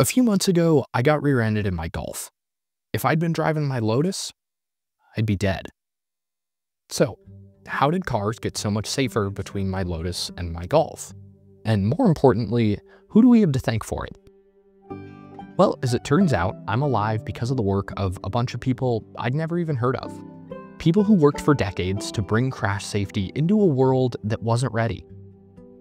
A few months ago, I got rear-ended in my Golf. If I'd been driving my Lotus, I'd be dead. So, how did cars get so much safer between my Lotus and my Golf? And more importantly, who do we have to thank for it? Well, as it turns out, I'm alive because of the work of a bunch of people I'd never even heard of. People who worked for decades to bring crash safety into a world that wasn't ready.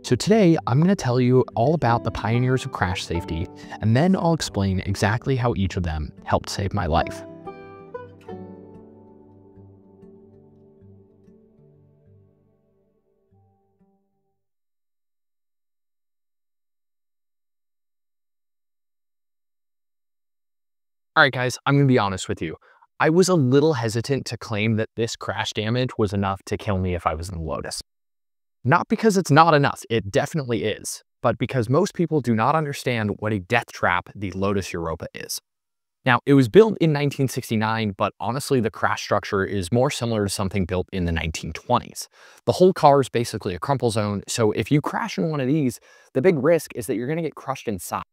So today, I'm going to tell you all about the pioneers of crash safety, and then I'll explain exactly how each of them helped save my life. All right, guys, I'm going to be honest with you. I was a little hesitant to claim that this crash damage was enough to kill me if I was in the Lotus. Not because it's not enough, it definitely is, but because most people do not understand what a death trap the Lotus Europa is. Now, it was built in 1969, but honestly, the crash structure is more similar to something built in the 1920s. The whole car is basically a crumple zone, so if you crash in one of these, the big risk is that you're going to get crushed inside.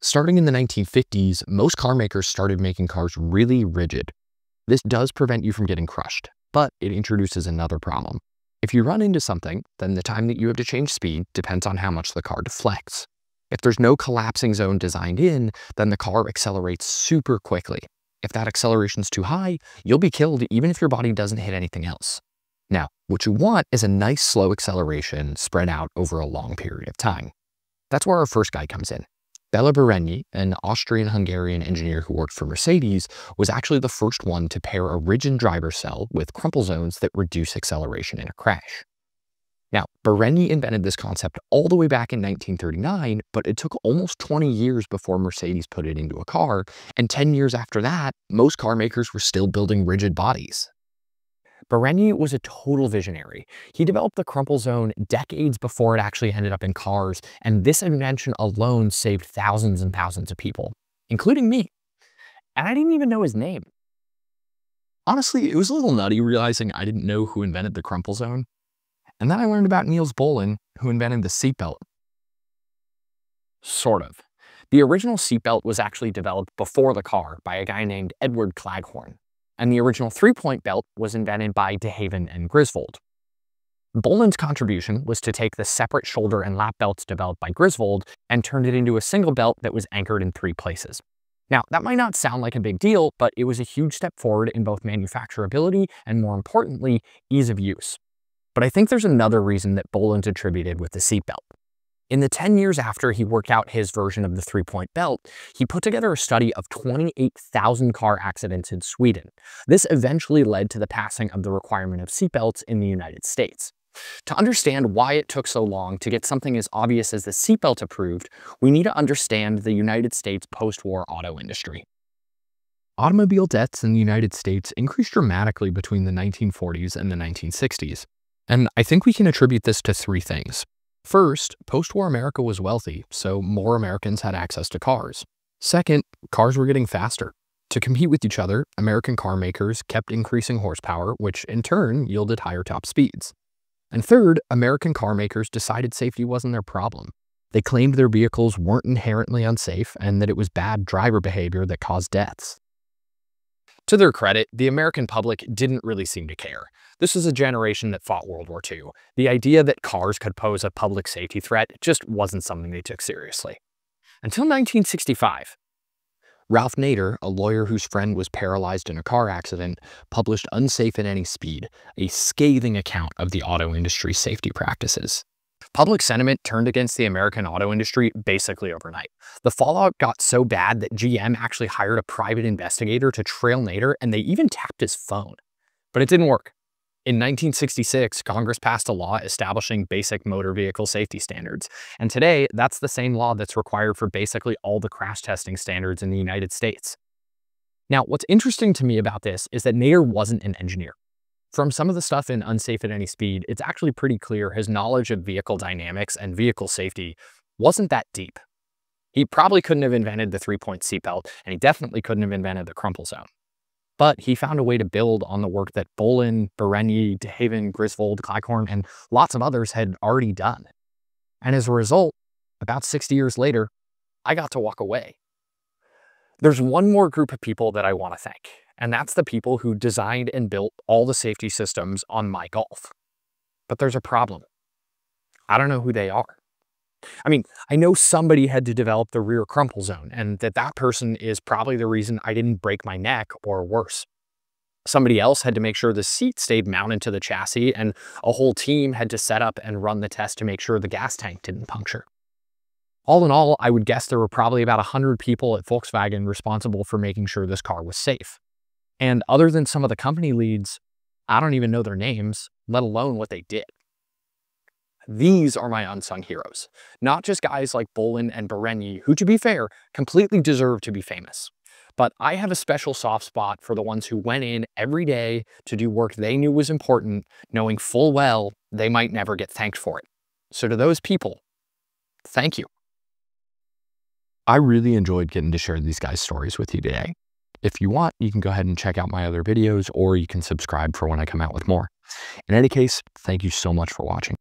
Starting in the 1950s, most car makers started making cars really rigid. This does prevent you from getting crushed, but it introduces another problem. If you run into something, then the time that you have to change speed depends on how much the car deflects. If there's no collapsing zone designed in, then the car accelerates super quickly. If that acceleration's too high, you'll be killed even if your body doesn't hit anything else. Now, what you want is a nice slow acceleration spread out over a long period of time. That's where our first guy comes in. Bela Barenyi, an Austrian-Hungarian engineer who worked for Mercedes, was actually the first one to pair a rigid driver cell with crumple zones that reduce acceleration in a crash. Now, Barenyi invented this concept all the way back in 1939, but it took almost 20 years before Mercedes put it into a car, and 10 years after that, most car makers were still building rigid bodies. Barenyi was a total visionary. He developed the crumple zone decades before it actually ended up in cars, and this invention alone saved thousands and thousands of people, including me. And I didn't even know his name. Honestly, it was a little nutty realizing I didn't know who invented the crumple zone. And then I learned about Nils Bohlin, who invented the seatbelt. Sort of. The original seatbelt was actually developed before the car by a guy named Edward Cleghorn and the original three-point belt was invented by DeHaven and Griswold. Bohlin's contribution was to take the separate shoulder and lap belts developed by Griswold and turn it into a single belt that was anchored in three places. Now, that might not sound like a big deal, but it was a huge step forward in both manufacturability and, more importantly, ease of use. But I think there's another reason that Bohlin's attributed with the seatbelt. In the 10 years after he worked out his version of the three-point belt, he put together a study of 28,000 car accidents in Sweden. This eventually led to the passing of the requirement of seatbelts in the United States. To understand why it took so long to get something as obvious as the seatbelt approved, we need to understand the United States post-war auto industry. Automobile deaths in the United States increased dramatically between the 1940s and the 1960s. And I think we can attribute this to three things. First, post-war America was wealthy, so more Americans had access to cars. Second, cars were getting faster. To compete with each other, American car makers kept increasing horsepower, which in turn yielded higher top speeds. And third, American car makers decided safety wasn't their problem. They claimed their vehicles weren't inherently unsafe and that it was bad driver behavior that caused deaths. To their credit, the American public didn't really seem to care. This was a generation that fought World War II. The idea that cars could pose a public safety threat just wasn't something they took seriously. Until 1965. Ralph Nader, a lawyer whose friend was paralyzed in a car accident, published Unsafe at Any Speed, a scathing account of the auto industry's safety practices. Public sentiment turned against the American auto industry basically overnight. The fallout got so bad that GM actually hired a private investigator to trail Nader and they even tapped his phone. But it didn't work. In 1966, Congress passed a law establishing basic motor vehicle safety standards. And today, that's the same law that's required for basically all the crash testing standards in the United States. Now, what's interesting to me about this is that Nader wasn't an engineer. From some of the stuff in Unsafe at Any Speed, it's actually pretty clear his knowledge of vehicle dynamics and vehicle safety wasn't that deep. He probably couldn't have invented the three-point seatbelt, and he definitely couldn't have invented the crumple zone. But he found a way to build on the work that Bohlin, Barenyi, DeHaven, Griswold, Cleghorn, and lots of others had already done. And as a result, about 60 years later, I got to walk away. There's one more group of people that I want to thank, and that's the people who designed and built all the safety systems on my Golf. But there's a problem. I don't know who they are. I mean, I know somebody had to develop the rear crumple zone and that that person is probably the reason I didn't break my neck or worse. Somebody else had to make sure the seat stayed mounted to the chassis and a whole team had to set up and run the test to make sure the gas tank didn't puncture. All in all, I would guess there were probably about 100 people at Volkswagen responsible for making sure this car was safe. And other than some of the company leads, I don't even know their names, let alone what they did. These are my unsung heroes, not just guys like Bohlin and Barenyi, who to be fair, completely deserve to be famous. But I have a special soft spot for the ones who went in every day to do work they knew was important, knowing full well they might never get thanked for it. So to those people, thank you. I really enjoyed getting to share these guys' stories with you today. If you want, you can go ahead and check out my other videos or you can subscribe for when I come out with more. In any case, thank you so much for watching.